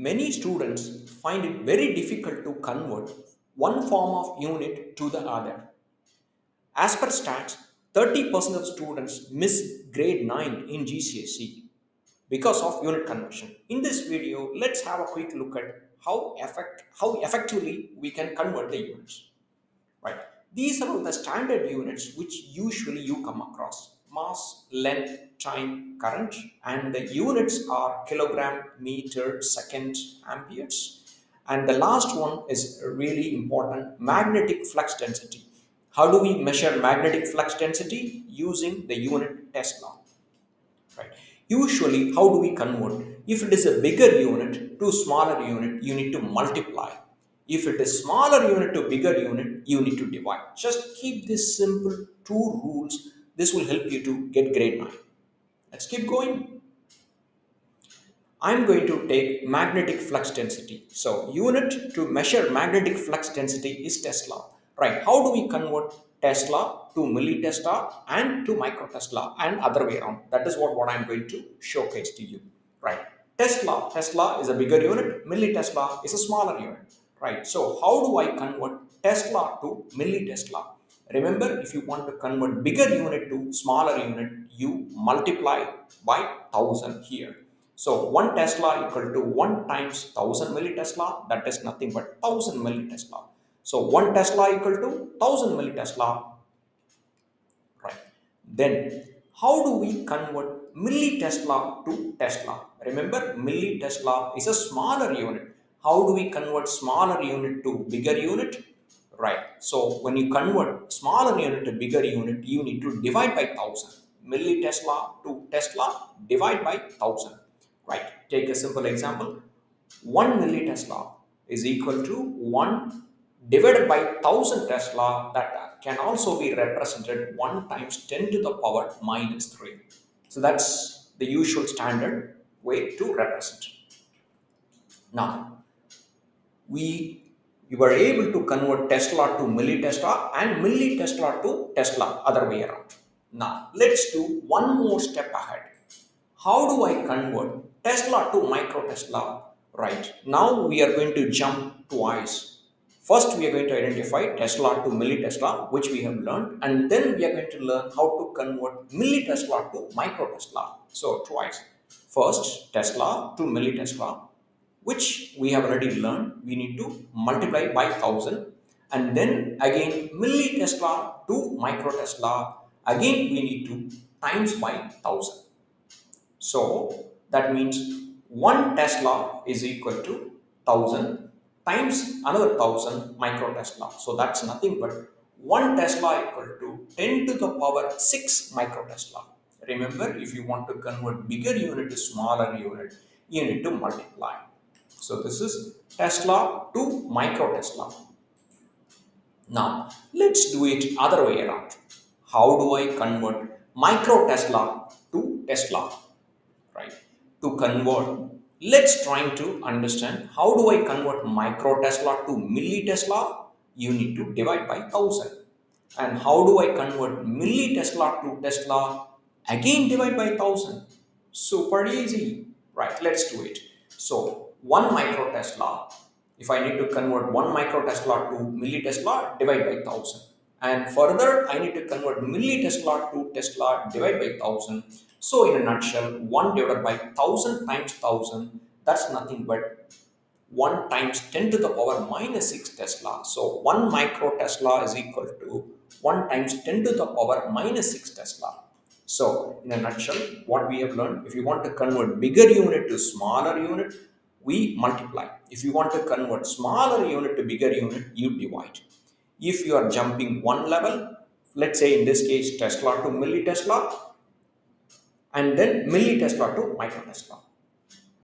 Many students find it very difficult to convert one form of unit to the other. As per stats, 30% of students miss grade 9 in GCSE because of unit conversion. In this video, let's have a quick look at how, effect, how effectively we can convert the units. Right. These are the standard units which usually you come across. Mass, length, time, current and the units are kilogram, meter, second, amperes. And the last one is really important, magnetic flux density. How do we measure magnetic flux density? Using the unit Tesla. Right. Usually, how do we convert? If it is a bigger unit to smaller unit, you need to multiply. If it is smaller unit to bigger unit, you need to divide. Just keep this simple two rules. This will help you to get grade 9. Let's keep going. I'm going to take magnetic flux density. So unit to measure magnetic flux density is Tesla. Right. How do we convert Tesla to millitesla and to microtesla and other way around? That is what, what I'm going to showcase to you. Right. Tesla, Tesla is a bigger unit, millitesla is a smaller unit. Right. So how do I convert Tesla to millitesla? Remember, if you want to convert bigger unit to smaller unit, you multiply by 1000 here. So 1 Tesla equal to 1 times 1000 millitesla, that is nothing but 1000 millitesla. So 1 Tesla equal to 1000 millitesla. Right. Then how do we convert millitesla to Tesla? Remember millitesla is a smaller unit. How do we convert smaller unit to bigger unit? Right. So when you convert smaller unit to bigger unit, you need to divide by 1000. Millitesla to Tesla, divide by 1000. Right. Take a simple example. 1 millitesla is equal to 1 divided by 1000 Tesla that can also be represented 1 times 10 to the power minus 3. So that's the usual standard way to represent. Now, we, we were able to convert Tesla to millitesla and millitesla to Tesla, other way around. Now, let's do one more step ahead. How do I convert Tesla to micro Tesla? Right, now we are going to jump twice First, we are going to identify Tesla to millitesla, which we have learned, and then we are going to learn how to convert millitesla to micro Tesla. So, twice. First, Tesla to millitesla, which we have already learned. We need to multiply by 1000, and then again millitesla to microtesla. Again, we need to times by 1000. So, that means 1 Tesla is equal to 1000 times another 1000 microtesla. So that's nothing but 1 Tesla equal to 10 to the power 6 microtesla. Remember, if you want to convert bigger unit to smaller unit, you need to multiply. So this is Tesla to micro Tesla. Now, let's do it other way around. How do I convert micro Tesla to Tesla? Right? To convert let's try to understand how do I convert micro Tesla to milli Tesla? You need to divide by 1000. And how do I convert milli Tesla to Tesla? Again divide by 1000. Super easy. Right, let's do it. So 1 micro Tesla, if I need to convert 1 micro Tesla to milli Tesla, divide by 1000. And further, I need to convert milli Tesla to Tesla, divide by 1000 so in a nutshell, 1 divided by 1000 times 1000, that's nothing but 1 times 10 to the power minus 6 Tesla. So 1 micro Tesla is equal to 1 times 10 to the power minus 6 Tesla. So in a nutshell, what we have learned, if you want to convert bigger unit to smaller unit, we multiply. If you want to convert smaller unit to bigger unit, you divide. If you are jumping one level, let's say in this case Tesla to millitesla, and then millitesla to microtesla.